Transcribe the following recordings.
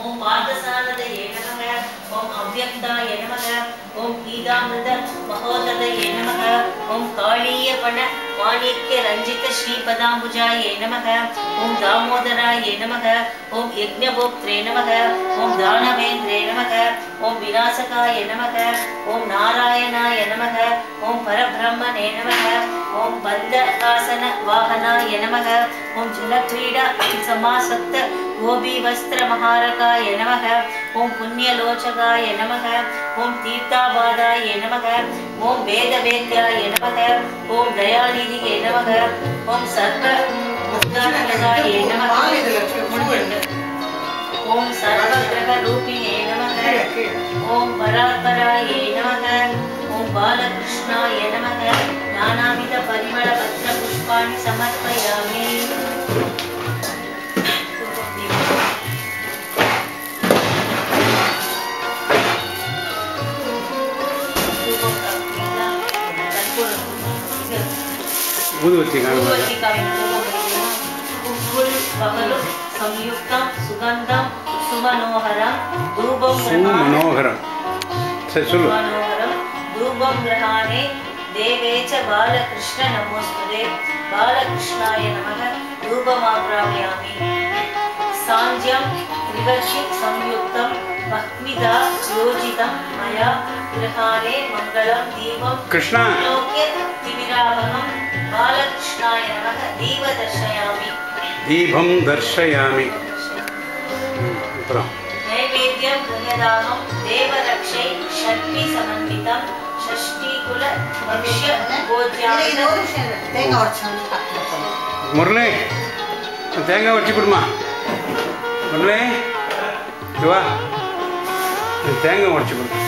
ஓம் பார்த்தசாரத நமக ஓம் அவ்யக்தாய நமக ஓம் கீதாமிருத மகோததயே நமக ஓம் காளீய பண மாணிக்ய ரஞ்சித ஸ்ரீபதாம்புஜாய நமக ஓம் தாமோதராய நமக ஓம் யஜ்ஞபோக்திரே நமக ஓம் தானவேந்திரே நமக ஓம் விநாசகாய நமக ஓம் நாராயணாய நமக ஓம் பரபிரம்மனே நமக ஓம் பந்தகாசன வாகனாய நமக ஓம் ஜலக்ரீடா சமாசக்த கோபி வஸ்திர மகாரகாய நமக. ஓம் புண்ணியலோச்சகாய நமக. ஓம் தீர்த்தாபாதாய நமக. ஓம் வேத வேதவேத்யாய நமக. ஓம் தயாநிதியே நமக. ஓம் சர்வ முக்தானகாய நமக. ஓம் சர்வ கிரக ரூபிணே நமக. ஓம் பராபராயே நமக. ஓம் பாலகிருஷ்ணாய நமக. நானாவித பரிமள பத்ர புஷ்பாணி சமர்ப்பயாமி. सुगन्धं सुमनोहरं धूपं सुमनोहरं सुमनोहरं धूपं गृहाणे देवे च बालकृष्ण नमोस्तुते बालकृष्णाय नमः धूपमाप्रापयामि सान्ध्यं त्रिवर्षि संयुक्तं भक्मिदा योजितं मया गृहाणे मङ्गलं दीपं कृष्ण लोके तिमिरावहं தீபம் தர்ஷயாமி. அப்புறம். நைவேத்தியம் புண்ணியதாகம் தேவரக்ஷை ஷட்பி சமன்விதம் ஷஷ்டி குல பக்ஷ்ய தேங்காய் வச்சு கொடுமா? முரளி இதுவா தேங்காய் உடச்சு கொடுமா?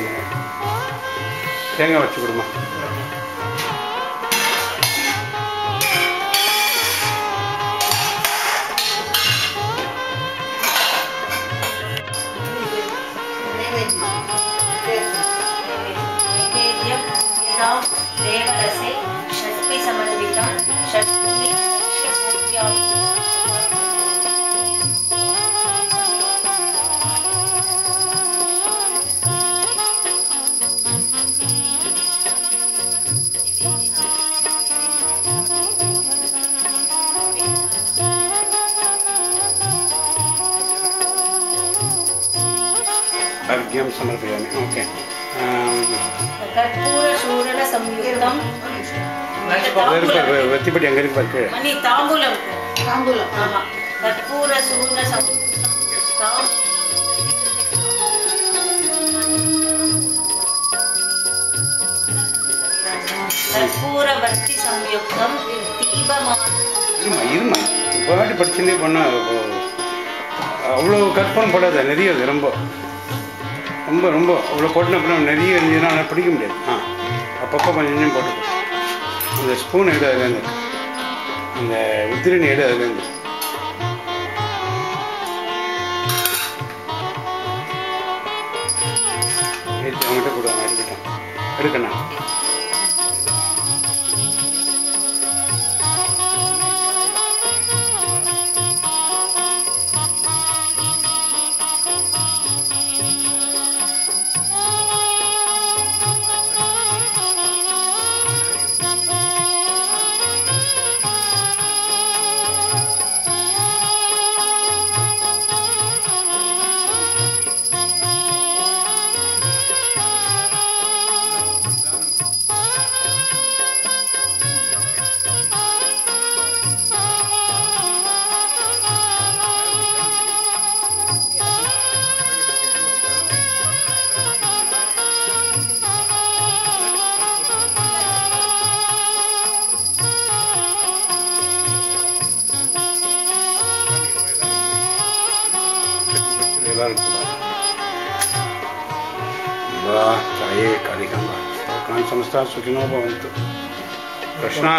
கொடுங்க தேங்காய் வச்சு கொடுமா. தேவரசை ஷட்பி சமர்ப்பித்தான் ஷட் अहं समर्पयामि ओके कर्पूरशूरणसंयुक्तं வெத்திப்படி அங்கே இருக்கு இருமா இருமா பாட்டு பண்ண அவ்வளவு கற்பனை படாத நிறைய ரொம்ப ரொம்ப ரொம்ப. அவ்வளோ போட்டின அப்புறம் நிறைய இருந்துச்சுன்னா அதை பிடிக்க முடியாது. ஆ. அப்பப்போ கொஞ்சம் கொஞ்சம் போட்டுக்கோ அந்த ஸ்பூன் எடு அதுலேருந்து அந்த உத்திரணி எடு நேற்று அவங்ககிட்ட கொடுவாங்க எடுக்கட்டும் எடுக்கண்ணா. लोकान् संस्था सुखिनो कृष्णा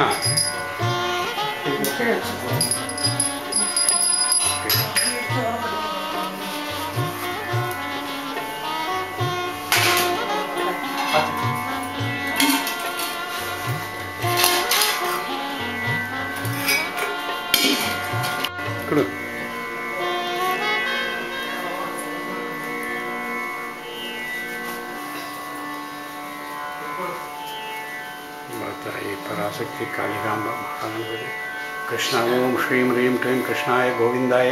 माता ये पराशक्ति कालीराम महानवरे कृष्णा ओम श्रीम रीम क्लीं कृष्णाय गोविंदाय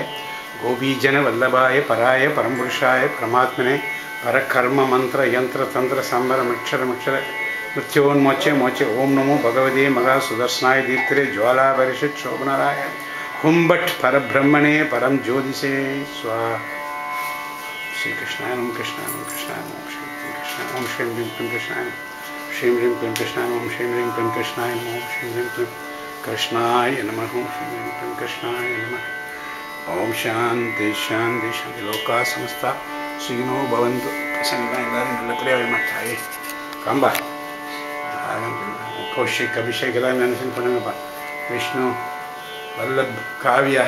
गोपीजन वल्लभाय पराय परम पुरुषाय परमात्मने पर कर्म मंत्र यंत्र तंत्र संबर मक्षर मक्षर मृत्योन्मोचे मोचे ओम नमो भगवते मगा सुदर्शनाय दीप्तरे ज्वाला परिषद शोभनराय हुम भट्ट परब्रह्मणे परम ज्योतिषे स्वा श्री कृष्णाय नम कृष्णाय नम कृष्णाय नम श्री कृष्ण ओम श्री कृष्णाय नम श्रीं ह्रीं क्लीं कृष्णाय ओम श्रीं ह्रीं क्लीं कृष्णाय नमः ओम श्रीं ह्रीं क्लीं कृष्णाय नमः ओम श्रीं ह्रीं क्लीं कृष्णाय नमः ओम शांति शांति शांति लोका समस्ता सुखिनो भवन्तु प्रसन्ना எல்லாரும் நல்லபடியாக மாட்டாயே காம்பா கௌஷிக் அபிஷேக் எல்லாம் நினைச்சு பண்ணுங்கப்பா விஷ்ணு வல்லப் காவியா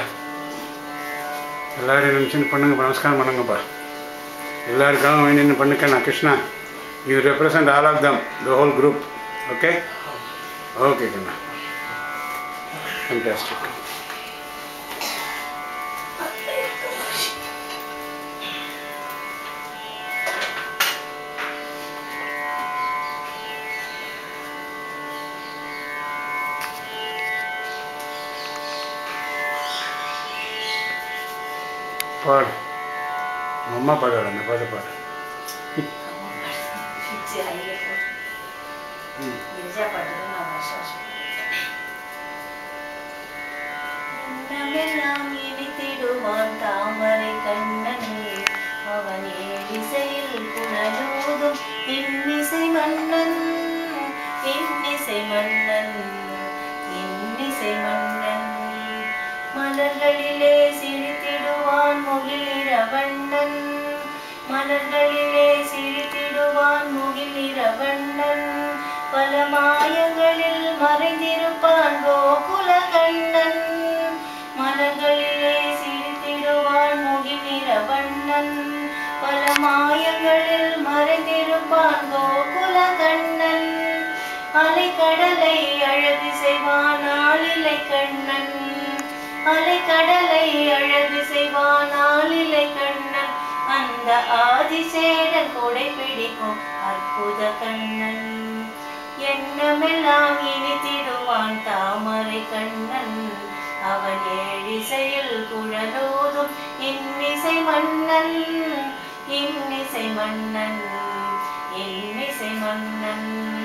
எல்லாரையும் நினச்சின்னு பண்ணுங்கப்பா நமஸ்காரம் பண்ணுங்கப்பா எல்லாருக்காகவும் வேண்டின்னு பண்ணுக்க நான் Krishna you represent all of them the whole group okay okay Kanna fantastic பாடு உங்க அம்மா பாடு அந்த பாட்டு பாடு ce a yi yanzu ya faɗi na wasa su நம்மெல்லாம் இனித்திடுவான் தாமரை கண்ணனே அவன் ஏழிசையில் புனலோதும் இன்னிசை மன்னன் இன்னிசை மன்னன் இன்னிசை மன்னன் மலர்களிலே சிரித்திடுவான் முகிலிரவண்ணன் மலர்களிலே சிரித்திடுவான் முகிலிரவண்ணன் பல மாயங்களில் மறைந்திருப்பான் கோகுலகண்ணன். மலர்களிலே சிரித்திடுவான் முகிலிரவண்ணன் பல மாயங்களில் மறைந்திருப்பான் கோகுலகண்ணன். அலைக்கடலை அழகு செய்வான் ஆளிலை கண்ணன் அலைக்கடலை அழகு செய்வான் ஆளிலை கண்ணன் அந்த ஆதிசேட கொடை பிடிக்கும் அற்புத கண்ணன் எண்ணமெல்லாம் இனித்திடுவான் தாமரை கண்ணன். அவன் ஏழிசையில் குழலோதும் இன்னிசை மன்னன். இன்னிசை மன்னன் இன்னிசை மன்னன்.